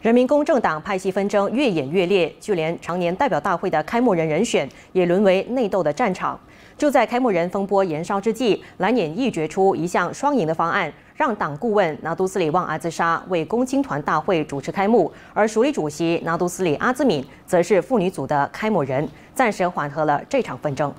人民公正党派系纷争越演越烈，就连常年代表大会的开幕人人选也沦为内斗的战场。就在开幕人风波延烧之际，蓝眼一决出一项双赢的方案，让党顾问拿督斯里旺阿兹沙为共青团大会主持开幕，而署理主席拿督斯里阿兹敏则是妇女组的开幕人，暂时缓和了这场纷争。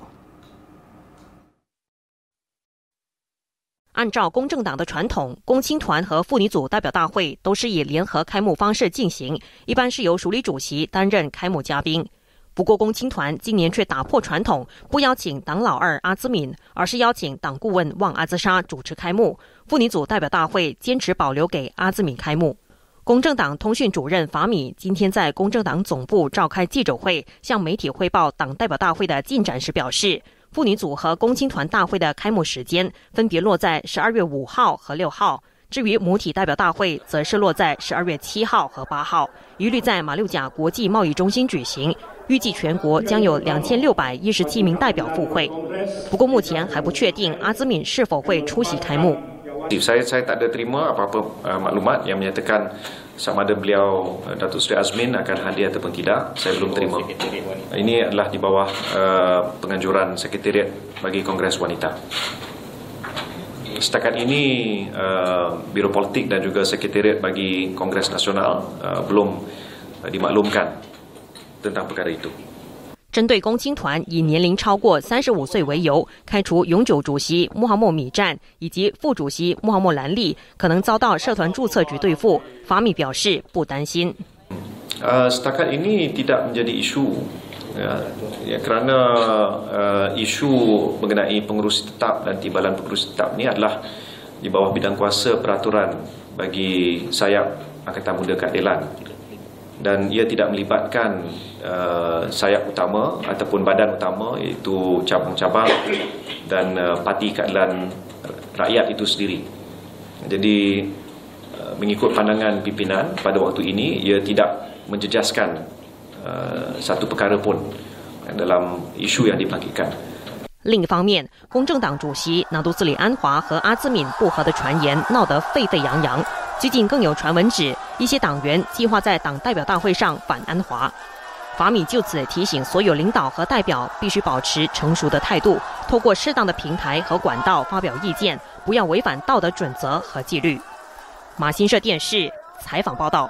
按照公正党的传统，共青团和妇女组代表大会都是以联合开幕方式进行，一般是由署理主席担任开幕嘉宾。不过，共青团今年却打破传统，不邀请党老二阿兹敏，而是邀请党顾问旺阿兹沙主持开幕。妇女组代表大会坚持保留给阿兹敏开幕。公正党通讯主任法米今天在公正党总部召开记者会，向媒体汇报党代表大会的进展时表示。妇女组和共青团大会的开幕时间分别落在十二月五号和六号，至于母体代表大会，则是落在十二月七号和八号，一律在马六甲国际贸易中心举行。预计全国将有两千六百一十七名代表赴会，不过目前还不确定阿兹敏是否会出席开幕。Saya saya tak ada terima apa-apa uh, maklumat yang menyatakan sama ada beliau uh, Datuk Seri Azmin akan hadir ataupun tidak. Saya belum terima. Ini adalah di bawah uh, penganjuran Sekretariat bagi Kongres Wanita. Setakat ini uh, Biro Politik dan juga Sekretariat bagi Kongres Nasional uh, belum uh, dimaklumkan tentang perkara itu. 针对共青团以年龄超过三十五岁为由开除永久主席穆罕默米占以及副主席穆罕默兰利，可能遭到社团注册局对付，法米表示不担心。Uh, setakat ini tidak menjadi isu ya, kerana isu mengenai pengurus tetap dan timbalan pengurus tetap ini adalah di bawah bidang kuasa peraturan bagi sayap Angkatan Muda Keadilan dan ia tidak melibatkan uh, sayap utama ataupun badan utama iaitu cabang-cabang dan uh, parti keadilan rakyat itu sendiri. Jadi uh, mengikut pandangan pimpinan pada waktu ini ia tidak menjejaskan uh, satu perkara pun dalam isu yang dibangkitkan. 另一方面，公正党主席纳杜斯里安华和阿兹敏不和的传言闹得沸沸扬扬。 最近更有传闻指，一些党员计划在党代表大会上反安华。法米就此提醒所有领导和代表，必须保持成熟的态度，透过适当的平台和管道发表意见，不要违反道德准则和纪律。马新社电视采访报道。